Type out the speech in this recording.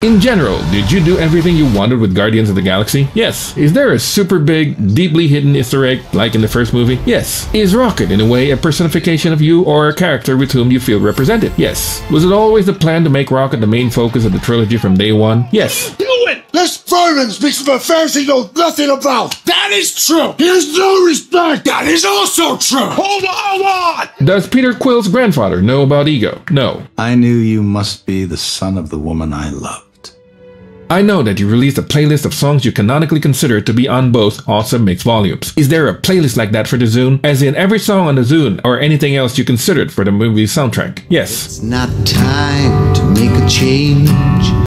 In general, did you do everything you wanted with Guardians of the Galaxy? Yes. Is there a super big, deeply hidden Easter egg like in the first movie? Yes. Is Rocket in a way a personification of you or a character with whom you feel represented? Yes. Was it always the plan to make Rocket the main focus of the trilogy from day one? Yes. Do it! This Furman speaks of affairs he knows nothing about. That is true. He has no respect. That is also true. Hold on, hold on. Does Peter Quill's grandfather know about ego? No. I knew you must be the son of the woman I loved. I know that you released a playlist of songs you canonically consider to be on both Awesome Mix volumes. Is there a playlist like that for the Zune? As in every song on the Zune or anything else you considered for the movie soundtrack? Yes. It's not time to make a change.